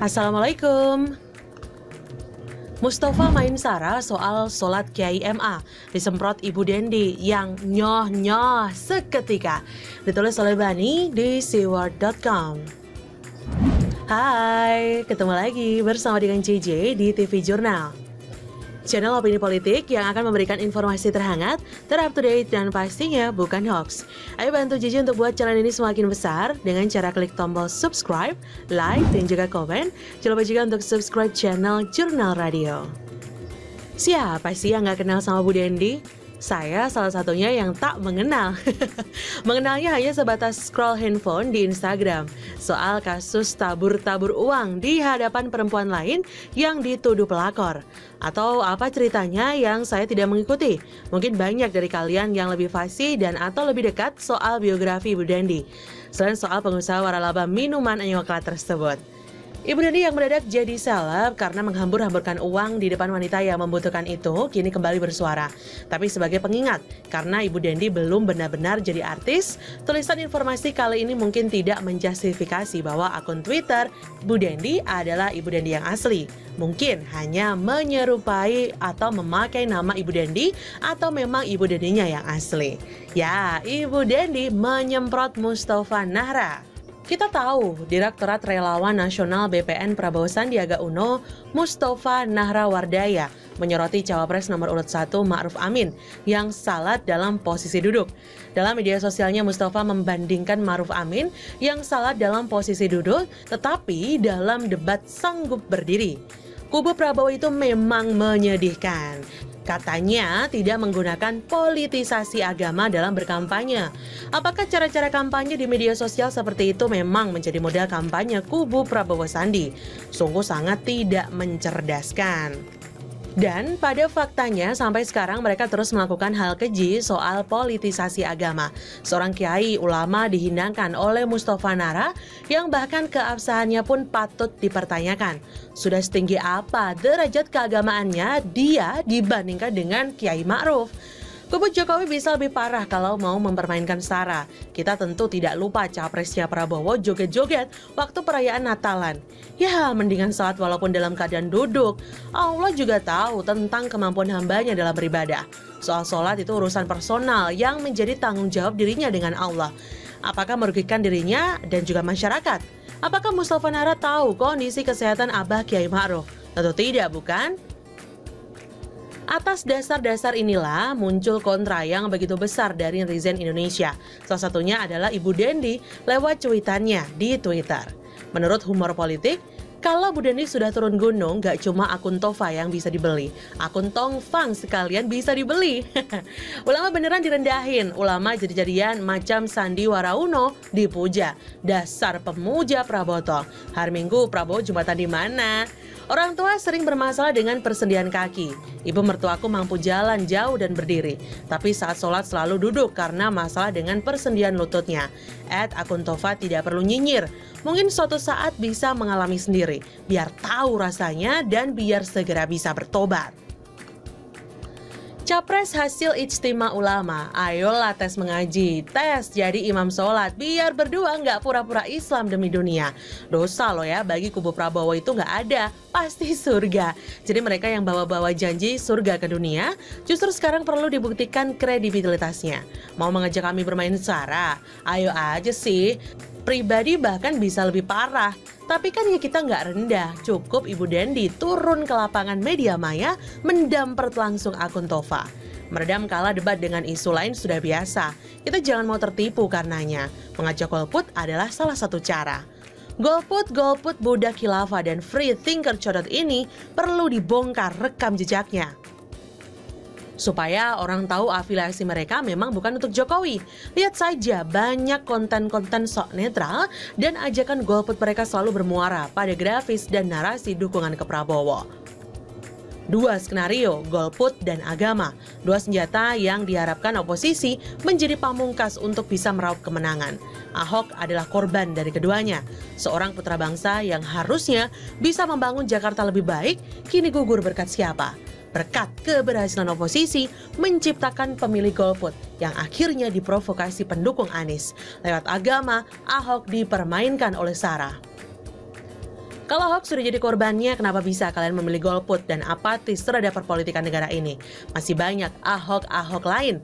Assalamualaikum. Mustafa main Sarah soal sholat Kiai MA disemprot Ibu Dendi yang nyoh-nyoh seketika. Ditulis oleh Bani di seaward.com. Hai, ketemu lagi bersama dengan JJ di TV Jurnal. Channel opini politik yang akan memberikan informasi terhangat, terup to date, dan pastinya bukan hoax. Ayo bantu Jiji untuk buat channel ini semakin besar dengan cara klik tombol subscribe, like, dan juga komen. Jangan lupa juga untuk subscribe channel Jurnal Radio. Siapa sih yang gak kenal sama Bu Dendi? Saya salah satunya yang tak mengenal. Mengenalnya hanya sebatas scroll handphone di Instagram soal kasus tabur-tabur uang di hadapan perempuan lain yang dituduh pelakor. Atau apa ceritanya yang saya tidak mengikuti? Mungkin banyak dari kalian yang lebih fasih dan atau lebih dekat soal biografi Bu Dendi. Selain soal pengusaha waralaba minuman anyokla tersebut. Ibu Dendi yang mendadak jadi seleb karena menghambur-hamburkan uang di depan wanita yang membutuhkan itu kini kembali bersuara. Tapi sebagai pengingat, karena Ibu Dendi belum benar-benar jadi artis, tulisan informasi kali ini mungkin tidak menjustifikasi bahwa akun Twitter Bu Dendi adalah Ibu Dendi yang asli. Mungkin hanya menyerupai atau memakai nama Ibu Dendi atau memang Ibu Dendinya yang asli. Ya, Ibu Dendi menyemprot Mustafa Nahra. Kita tahu Direktorat Relawan Nasional BPN Prabowo Sandiaga Uno, Mustafa Nahrawardaya, menyoroti cawapres nomor urut 1 Ma'ruf Amin yang salat dalam posisi duduk. Dalam media sosialnya Mustafa membandingkan Ma'ruf Amin yang salat dalam posisi duduk tetapi dalam debat sanggup berdiri. Kubu Prabowo itu memang menyedihkan. Katanya tidak menggunakan politisasi agama dalam berkampanye. Apakah cara-cara kampanye di media sosial seperti itu memang menjadi modal kampanye kubu Prabowo Sandi? Sungguh sangat tidak mencerdaskan. Dan pada faktanya sampai sekarang mereka terus melakukan hal keji soal politisasi agama. Seorang kiai ulama dihinakan oleh Mustafa Nara yang bahkan keabsahannya pun patut dipertanyakan. Sudah setinggi apa derajat keagamaannya dia dibandingkan dengan Kiai Ma'ruf? Kubu Jokowi bisa lebih parah kalau mau mempermainkan Sarah. Kita tentu tidak lupa capresnya Prabowo joget-joget waktu perayaan Natalan. Ya, mendingan saat walaupun dalam keadaan duduk. Allah juga tahu tentang kemampuan hambanya dalam beribadah. Soal sholat itu urusan personal yang menjadi tanggung jawab dirinya dengan Allah. Apakah merugikan dirinya dan juga masyarakat? Apakah Mustafa Nara tahu kondisi kesehatan Abah Kiai Ma'ruf? Tentu tidak, bukan? Atas dasar-dasar inilah muncul kontra yang begitu besar dari netizen Indonesia. Salah satunya adalah Ibu Dendi lewat cuitannya di Twitter. Menurut humor politik, kalau Bu Dendi sudah turun gunung, gak cuma akun Tova yang bisa dibeli. Akun Tong Fang sekalian bisa dibeli. ulama beneran direndahin, ulama jadi-jadian macam Sandiwara Uno dipuja. Dasar pemuja Prabowo. Hari Minggu Prabowo Jumatan di mana? Orang tua sering bermasalah dengan persendian kaki. Ibu mertuaku mampu jalan jauh dan berdiri, tapi saat sholat selalu duduk karena masalah dengan persendian lututnya. Ed akun Tova tidak perlu nyinyir. Mungkin suatu saat bisa mengalami sendiri, biar tahu rasanya dan biar segera bisa bertobat. Capres hasil ijtima ulama, ayolah tes mengaji, tes jadi imam sholat, biar berdua nggak pura-pura Islam demi dunia. Dosa loh ya, bagi kubu Prabowo itu nggak ada, pasti surga. Jadi mereka yang bawa-bawa janji surga ke dunia, justru sekarang perlu dibuktikan kredibilitasnya. Mau mengajak kami bermain sara? Ayo aja sih pribadi bahkan bisa lebih parah. Tapi kan ya kita nggak rendah, cukup Ibu Dendi turun ke lapangan media maya mendamper langsung akun Tova. Meredam kala debat dengan isu lain sudah biasa. Kita jangan mau tertipu karenanya. Mengajak golput adalah salah satu cara. Golput, golput budak khilafah dan free thinker codot ini perlu dibongkar rekam jejaknya supaya orang tahu afiliasi mereka memang bukan untuk Jokowi. Lihat saja banyak konten-konten sok netral dan ajakan golput mereka selalu bermuara pada grafis dan narasi dukungan ke Prabowo. Dua skenario, golput dan agama. Dua senjata yang diharapkan oposisi menjadi pamungkas untuk bisa meraup kemenangan. Ahok adalah korban dari keduanya. Seorang putra bangsa yang harusnya bisa membangun Jakarta lebih baik, kini gugur berkat siapa? Berkat keberhasilan oposisi menciptakan pemilih golput yang akhirnya diprovokasi pendukung Anies. Lewat agama, Ahok dipermainkan oleh Sarah. Kalau hoax sudah jadi korbannya, kenapa bisa kalian memilih golput dan apatis terhadap perpolitikan negara ini? Masih banyak Ahok-Ahok lain.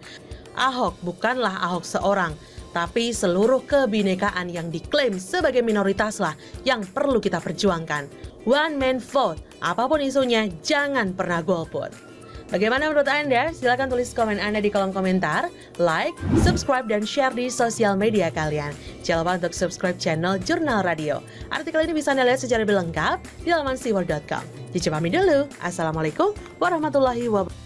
Ahok bukanlah Ahok seorang, tapi seluruh kebinekaan yang diklaim sebagai minoritaslah yang perlu kita perjuangkan. One man vote, apa pun isunya, jangan pernah golput. Bagaimana menurut Anda? Silahkan tulis komen Anda di kolom komentar, like, subscribe, dan share di sosial media kalian. Jangan lupa untuk subscribe channel Jurnal Radio. Artikel ini bisa Anda lihat secara lebih lengkap di laman siwar.com. Pamit dulu. Assalamualaikum warahmatullahi wabarakatuh.